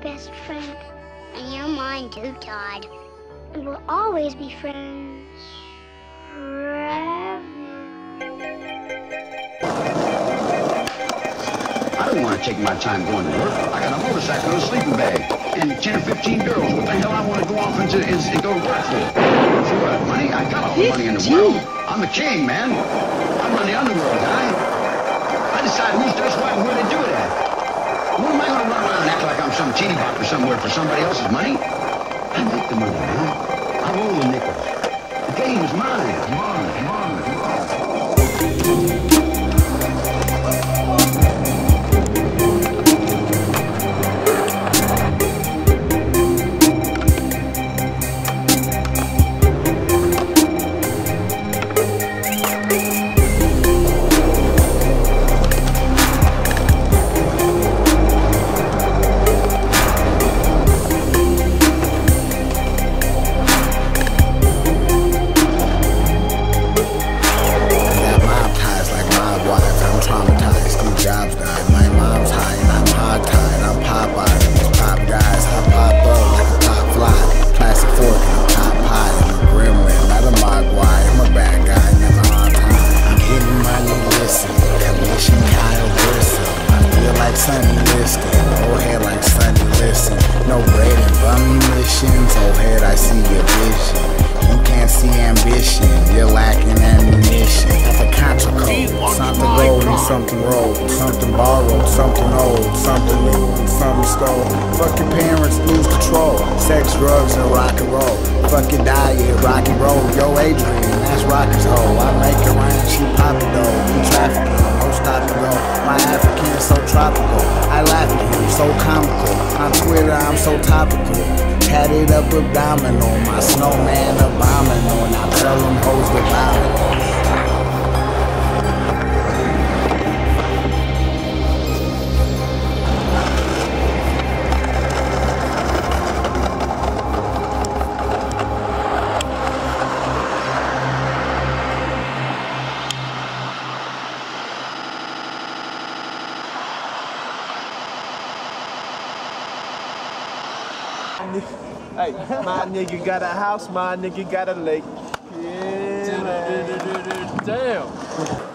best friend. And you're mine too, Todd. And we'll always be friends. Forever. I don't want to take my time going to work. I got a motorcycle and a sleeping bag. And 10 or 15 girls. What the hell I want to go off into and, and go to work for? For what? Money? I got all the money in the world. I'm the king, man. I'm on the underworld, guy. I decide who's does what and where they do it at. What am I going to run around and act like I'm some teeny bopper somewhere for somebody else's money? I make the money, man. I roll the nickels. The game is mine. Mine, Sonny Liston. Old head like Sonny Liston. No braiding, bummy missions. Old head, I see your vision. You can't see ambition, you're lacking ammunition. At the contra code, something gold and something rolled, something borrowed, something old, something new and something stole. Fuck your parents, lose control. Sex, drugs, and rock and roll. Fuck your diet, rock and roll. Yo, Adrian, that's rockers hoe. I make it rain, she pop comical. On Twitter, I'm so topical. Tatted up abdominal, my snowman abominable. Hey, my nigga got a house, my nigga got a lake. Yeah. Damn.